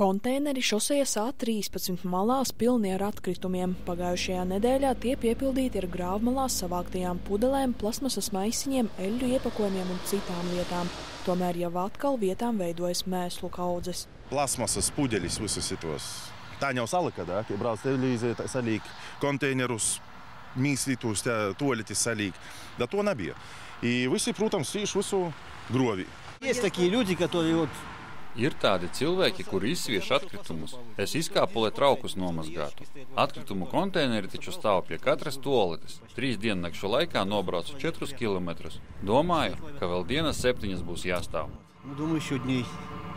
Konteineri šosejas A13 malās pilni ar atkritumiem. Pagājušajā nedēļā tie piepildīti ar grāvmalās savāktajām pudelēm, plasmasas maisiņiem, eļļu iepakojumiem un citām lietām. Tomēr jau atkal vietām veidojas mēslu kaudzes. Plasmasas pudeļus visus tos. Tā jau salika, da, kad brauc televīzija, tā salīk konteinerus, mīslītus, toaletes salīk. Da to nebija. И visi, protams, sīš visu grovi. Есть такие люди, которые вот Ir tādi cilvēki, kuri izsviež atkritumus. Es izkāpu, lai traukus nomazgātu. Atkritumu konteineri taču stāv pie katras toaletes. Trīs diennakšu laikā nobraucu četrus kilometrus. Domāju, ka vēl dienas septiņas būs jāstāv. Nu, domāju, šodien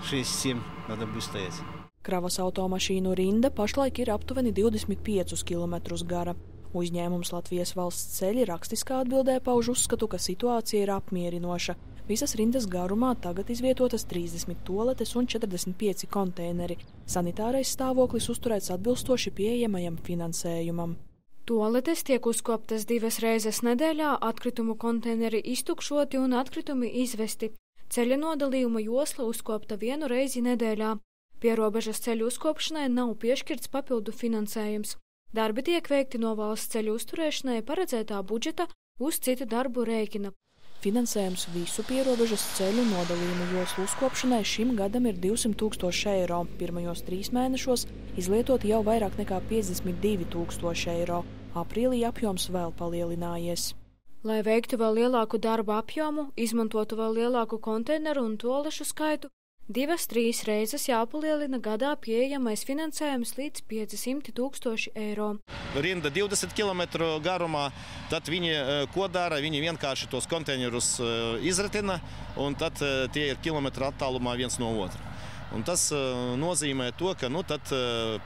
6-7 nada būs stājies. Kravas automašīnu rinda pašlaik ir aptuveni 25 km gara. Uzņēmums Latvijas valsts ceļi rakstiskā atbildē pauž uzskatu, ka situācija ir apmierinoša, Visas rindas garumā tagad izvietotas 30 toaletes un 45 konteineri. Sanitārais stāvoklis uzturēts atbilstoši pieejamajam finansējumam. Toaletes tiek uzkoptas divas reizes nedēļā, atkritumu konteineri iztukšoti un atkritumi izvesti. Ceļa nodalījuma josla uzkopta vienu reizi nedēļā. Pierobežas ceļu uzkopšanai nav piešķirts papildu finansējums. Darbi tiek veikti no valsts ceļu uzturēšanai paredzētā budžeta uz citu darbu rēķina. Finansējums visu pierobežas ceļu nodalījumu joslu uzkopšanai šim gadam ir 200 tūkstoši eiro. Pirmajos trīs mēnešos izlietoti jau vairāk nekā 52 tūkstoši eiro. Aprīlī apjoms vēl palielinājies. Lai veiktu vēl lielāku darba apjomu, izmantotu vēl lielāku konteineru un tolešu skaitu, divas, trīs reizes jāpalielina gadā pieejamais finansējums līdz 500 tūkstoši eiro. rinda 20 km garumā, tad viņi eh, ko dara? Viņi vienkārši tos konteinerus eh, izritina, un tad eh, tie ir kilometru attālumā viens no otra. Un tas nozīmē to, ka, nu, tad,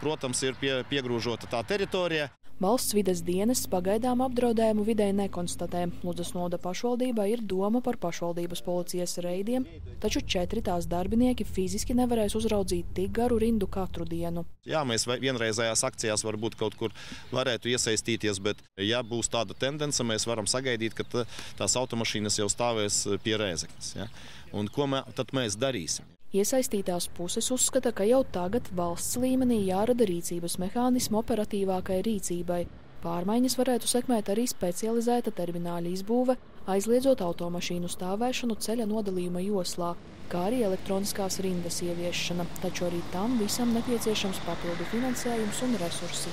protams, ir pie, piegrūžota tā teritorija. Valsts vides dienests pagaidām apdraudējumu vidē nekonstatē. Ludzas noda pašvaldībā ir doma par pašvaldības policijas reidiem, taču četri tās darbinieki fiziski nevarēs uzraudzīt tik garu rindu katru dienu. Jā, mēs vienreizējās akcijās varbūt kaut kur varētu iesaistīties, bet, ja būs tāda tendence, mēs varam sagaidīt, ka tā- tās automašīnas jau stāvēs pie rēzeknes. Ja? Un ko mē, tad mēs darīsim? Iesaistītās puses uzskata, ka jau tagad valsts līmenī jārada rīcības mehānismu operatīvākai rīcībai. Pārmaiņas varētu sekmēt arī specializēta termināla izbūve, aizliedzot automašīnu stāvēšanu ceļa nodalījuma joslā, kā arī elektroniskās rindas ieviešana, taču arī tam visam nepieciešams papildu finansējums un resursi.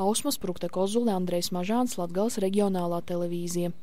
Ausmas Prukta Kozule, Andrejs Mažāns, Latgals reģionālā televīzija.